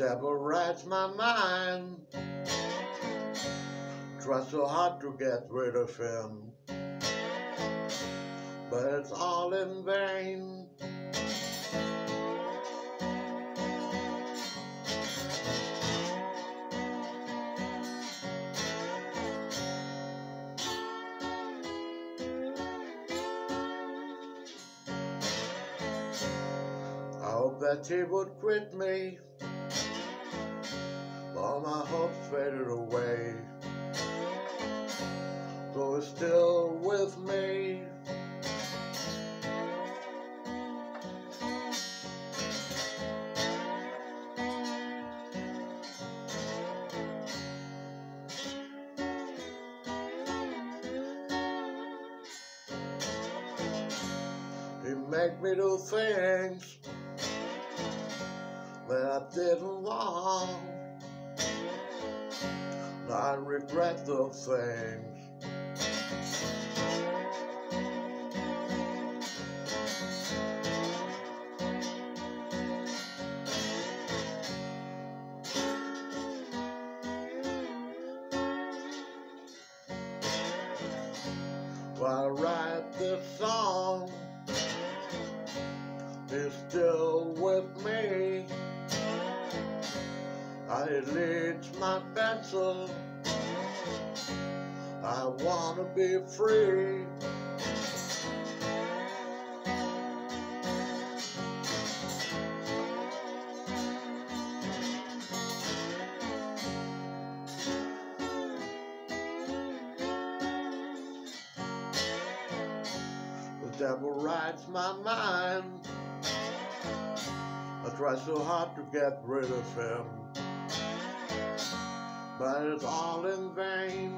devil rides my mind. Try so hard to get rid of him, but it's all in vain. I hope that he would quit me. All my hopes faded away. Though he's still with me. He make me do things that I didn't want. I regret the things. I write this song, he's still with me. I leads my pencil. I wanna be free. The devil rides my mind. I try so hard to get rid of him, but it's all in vain.